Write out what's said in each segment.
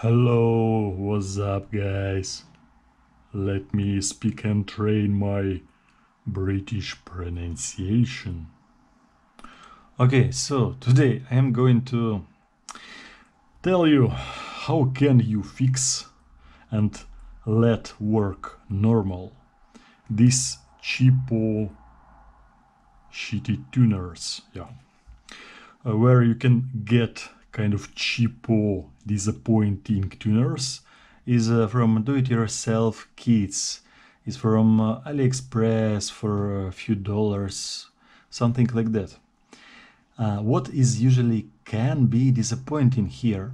Hello, what's up, guys? Let me speak and train my British pronunciation. Okay, so today I am going to tell you how can you fix and let work normal these cheapo shitty tuners, yeah, uh, where you can get kind of cheapo, disappointing tuners is uh, from do-it-yourself kits. Is from uh, AliExpress for a few dollars, something like that. Uh, what is usually can be disappointing here?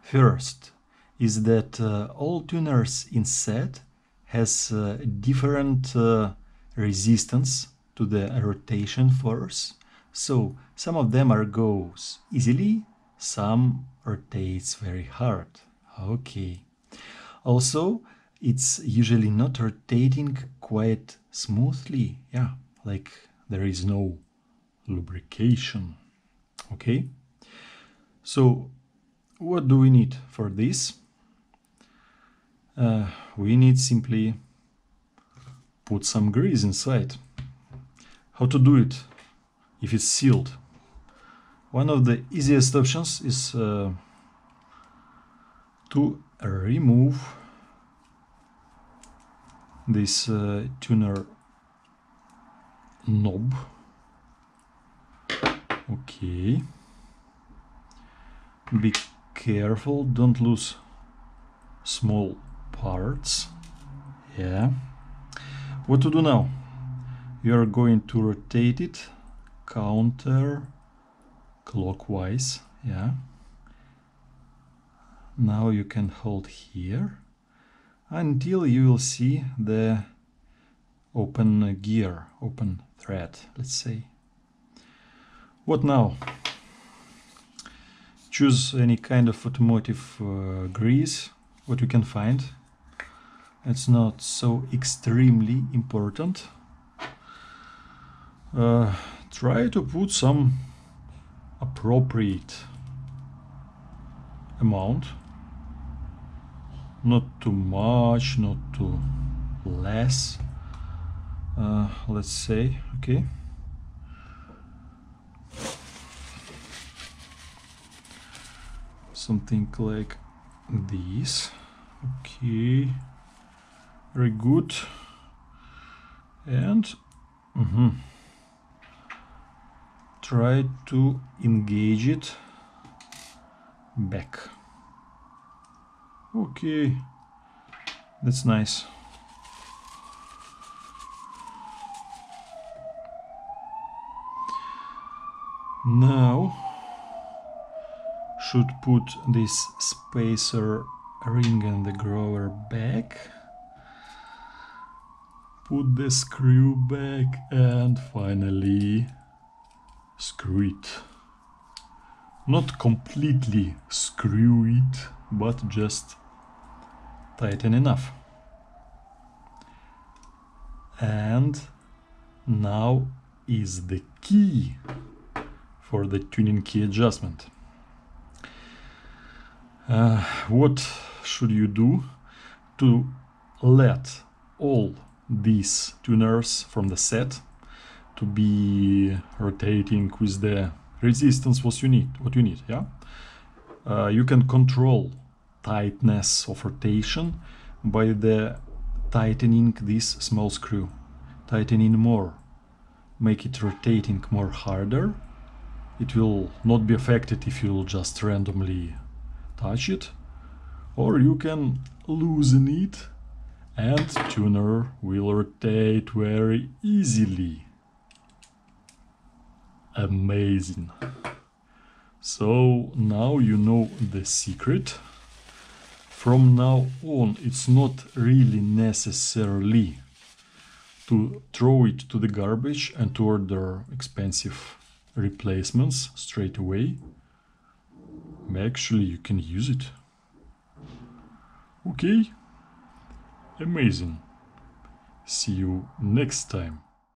First, is that uh, all tuners in set has uh, different uh, resistance to the rotation force so some of them are goes easily, some rotates very hard. Okay. Also, it's usually not rotating quite smoothly. Yeah, like there is no lubrication. Okay. So what do we need for this? Uh, we need simply put some grease inside. How to do it? If it's sealed. One of the easiest options is uh, to remove this uh, tuner knob. Okay. Be careful, don't lose small parts. Yeah. What to do now? You are going to rotate it counter clockwise yeah. Now you can hold here until you will see the open gear open thread let's say. What now? Choose any kind of automotive uh, grease what you can find. It's not so extremely important. Uh, try to put some appropriate amount. Not too much not too less. Uh, let's say okay. Something like this. Okay. Very good. And mm -hmm try to engage it back. Okay that's nice. Now should put this spacer ring and the grower back. Put the screw back and finally screw it. Not completely screw it, but just tighten enough. And now is the key for the tuning key adjustment. Uh, what should you do to let all these tuners from the set to be rotating with the resistance what you need what you need yeah? Uh, you can control tightness of rotation by the tightening this small screw. Tightening more make it rotating more harder. It will not be affected if you'll just randomly touch it. Or you can loosen it and tuner will rotate very easily amazing. So now you know the secret. From now on it's not really necessarily to throw it to the garbage and to order expensive replacements straight away. Actually you can use it. Okay. Amazing. See you next time